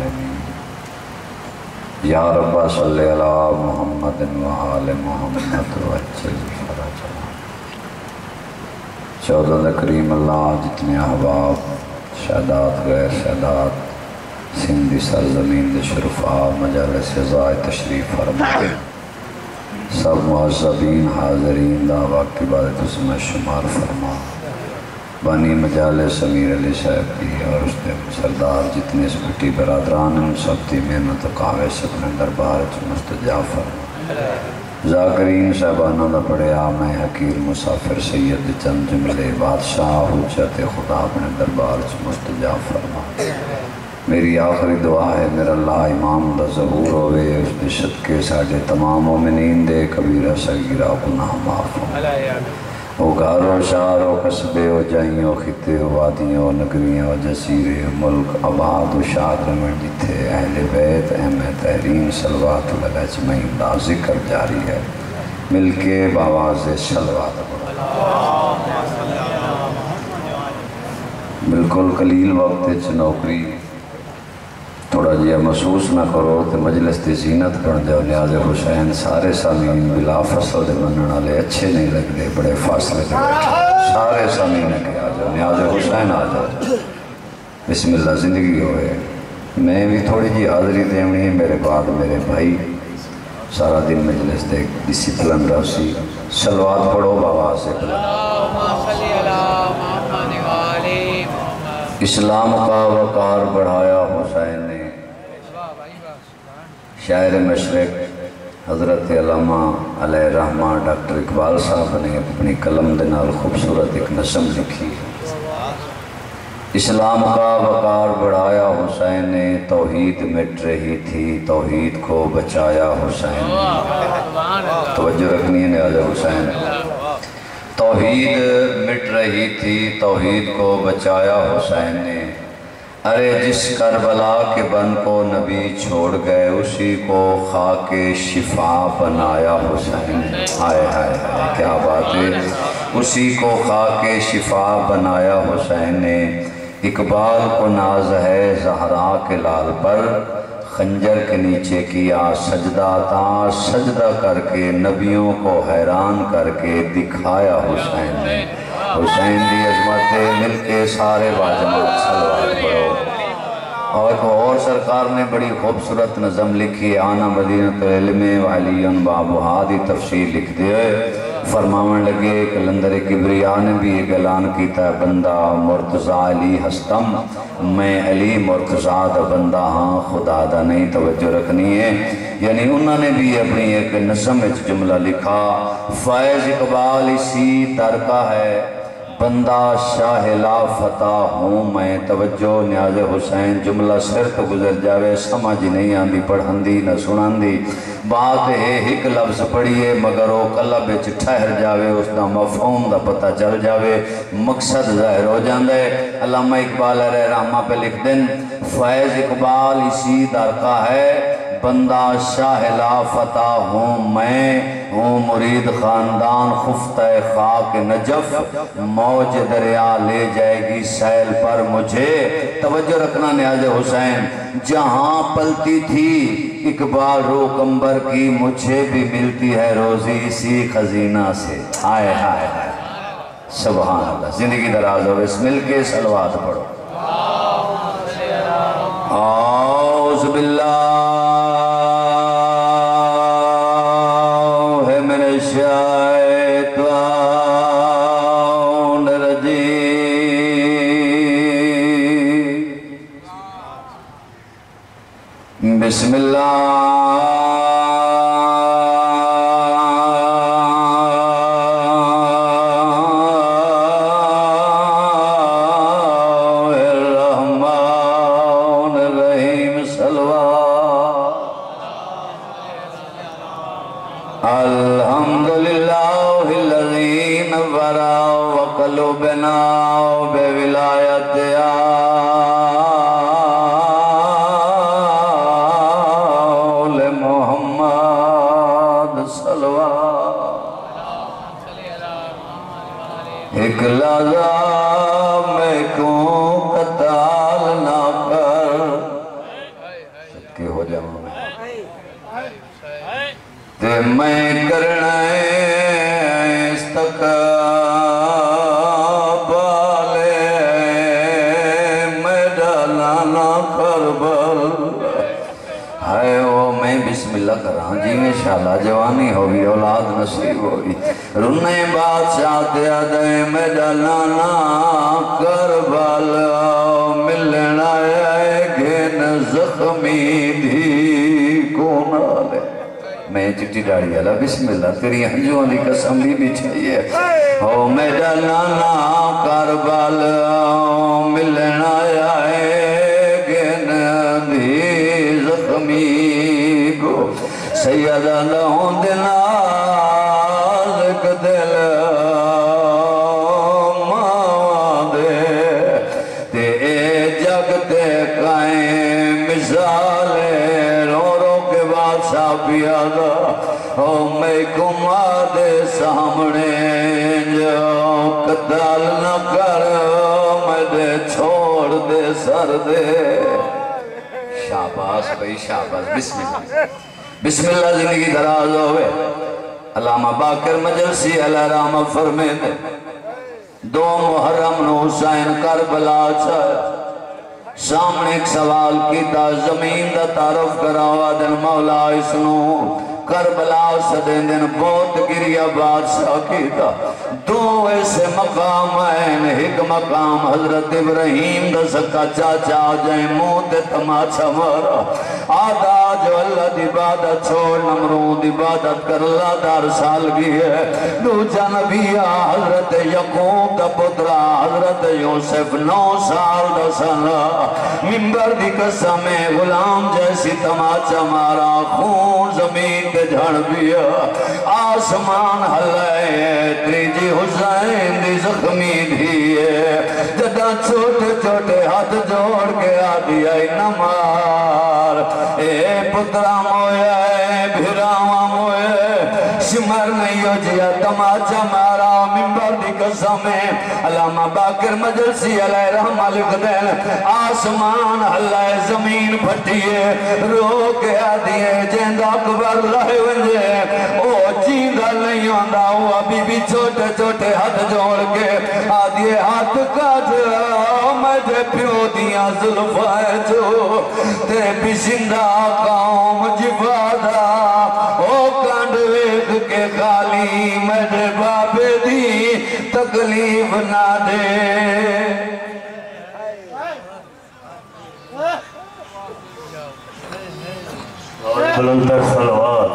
العالمين یا رب صلی علی محمد و محمد وجل فرجنا چودہ کریم اللہ، جتنے احباب شہدات غیر شہدات سندھی، سرزمین دے شرفا، مجالس زائے تشریف فرما سب معذبین، حاضرین دا وقت عبادت اس میں شمار فرما بانی مجالس امیر علی صاحب کی اور اس نے سردار جتنے اس بٹی برادران ان سب تی محنت کاوے اپنے دربار چ مستجاب فرما ذاکرین صاحبانہ دا پڑھیا میں حقیر مسافر سید چند جملے بادشاہ حجت خدا اپنے دربار چ مستجاب فرما میری آخری دعا ہے، میرا اللہ امام دا ظہور ہوئے، اس دے صدقے ساڑھے تمام مومنین دے کبیرہ سگیرہ گناہ معاف ہو او گارو شارو قصبے و جائیوں، خطے و وادیوں، نگریوں و جسیرے ملک، آباد و شاد رمن جتھے اہل بیت احمد تحرین صلوات اللہ اجمعین دا ذکر جاری ہے۔ مل کے باواز شلوات بالکل قلیل وقت چ نوکری تھوڑا جہا محسوس نہ کرو تو مجلس کی زینت بن جاؤ۔ نیاز حسین سارے سامعین بلا فصل دے بننے والے اچھے نہیں لگتے بڑے فاصلے دے سارے سامعین کے آ جاؤ نیاز حسین آ جاؤ۔ بسم اللہ زندگی ہوئے میں بھی تھوڑی جی حاضری دینی ہے میرے بعد میرے بھائی۔ سارا دن مجلس دے ڈسپلن رسی سلوات پڑھو بابا سے۔ اسلام کا وقار بڑھایا حسین نے۔ شاعر مشرق حضرت علامہ علیہ رحمہ ڈاکٹر اقبال صاحب نے اپنی قلم دنال خوبصورت ایک نسم لکھی۔ اسلام کا وقار بڑھایا حسین نے، توحید مٹ رہی تھی، توحید کو بچایا حسین نے۔ توجہ رکھنی ہے نیاز حسین۔ توحید مٹ رہی تھی، توحید کو بچایا حسین نے۔ ارے جس کربلا کے بن کو نبی چھوڑ گئے، اسی کو خاک شفا بنایا حسین۔ ہائے ہائے ہائے، کیا بات ہے؟ اسی کو خاک شفا بنایا حسین نے۔ اقبال کو ناز ہے زہرا کے لال پر۔ خنجر کے نیچے کیا سجدہ تا سجدہ کر کے نبیوں کو حیران کر کے دکھایا حسین نے۔ حسین دی عظمت مل کے سارے واجمات سلوات پڑھو اور ایک اور سرکار نے بڑی خوبصورت نظم لکھی، آنا مدینت علم وعلی بابوہا دی تفصیل لکھ دے۔ فرماون لگے، کلندر کبریا نے بھی ایک اعلان کیتا ہے، بندہ مرتضی علی ہستم۔ میں علی مرتضی دا بندہ ہاں خدا دا نہیں، توجہ رکھنی ہے۔ یعنی انہوں نے بھی اپنی ایک نسم اچھ جملہ لکھا فائز اقبال اسی در کا ہے۔ بندہ شاہ لا فتح ہوں میں، توجہ، نیاز حسین، جملہ سر تو گزر جاوے، سمجھ نہیں آندی پڑھندی نہ سناندی۔ بات ہے، ایک لفظ پڑھئے مگر وہ قلب اچھ ٹھہر جاوے، اس دا مفہوم دا پتہ چل جاوے، مقصد ظاہر ہو جاندے علامہ اقبال رحمہ پہ لکھ دن فیض اقبال اسی در کا ہے۔ بندہ شاہ لا فتح ہوں میں، ہوں مرید خاندان خفتہ خاک نجف، موج دریا لے جائے گی سیل پر مجھے۔ توجہ رکھنا نیاز حسین، جہاں پلتی تھی، اقبال رو کمبر کی مجھے بھی ملتی ہے روزی اسی خزینہ سے۔ آئے آئے آئے سبحان اللہ، زندگی دراز ہو۔ اس مل کے سلوات پڑھو۔ آؤز باللہ بسم اللہ الرحمن الرحیم صلوات۔ الحمدللہ الذی نورا وقلوبنا بولایت محمد صلوات۔ ایک لحظہ میں کوں قتال نہ کر؟ جاؤں تے میں کرنا بسم اللہ کراں۔ جی میں شاءاللہ جوانی ہوگی اولاد نصیب ہوگی رنے بادشاہ دیا دے میں ڈالانا کربل ملنا ہے گھن زخمی دھی کون آلے۔ میں چٹی ڈاڑی اللہ بسم اللہ، تیری ہنجوں علی قسم بھی بھی چاہیے او میرا نانا کربل ملنا آئے گن دی زخمی کو سید اللہ دلال دل ماں دے تے جگ تے قائم مثال رو رو کے بادشاہ پیادا او میں کما دے سامنے جو قتال نہ کر، میں دے چھوڑ دے سر دے۔ شاباس بھئی شاباس بسم اللہ۔ بسم اللہ زندگی دراز ہوئے۔ علامہ باکر مجلسی علیہ رحمہ فرمے دے دو محرم نو حسین کربلا چھایا سامنے ایک سوال کیتا، زمین دا تعرف کراوا دن مولا اسنو کربلا صدین دن بہت گریا بادشاہ کیتا۔ دو ایسے مقام ہیں ایک مقام حضرت ابراہیم دا سکا چاچا جائیں موت تماچا مارا آدھا جو اللہ دی عبادت چھوڑ نمرود عبادت کر اللہ دار سال بھی ہے۔ دو جانبیہ حضرت یقوب دا پترا حضرت یوسف نو سال دا سالا ممبر دی قسم غلام جیسی تماچا مارا خون زمین تے جھڑ بیا آسمان حلائے تریجی حسین دی زخمی دھیے جدہ چھوٹے چھوٹے ہاتھ جوڑ کے آدھی آئی نمار اے پترا مویا اے بھراما مویا شمر نہیں ہو جیا تماچا مارا ممبر دی قسم علامہ باکر مجلسی علیہ رحمہ لکھ دین آسمان حلائے زمین پھٹیے رو کے آدھیے جیندہ اکبر رہے ونجے۔ او چیندہ نہیں ہوندہ وہ ابھی بھی چھوٹے چھوٹے ہاتھ جوڑ کے۔ آدھیے ہاتھ کاج مجھے پیو دیا ظلفائے جو۔ تے بشندہ قوم جفادہ۔ ویگ کے خالی میرے بابے دی تکلیف نہ دے۔ بلندر سلوات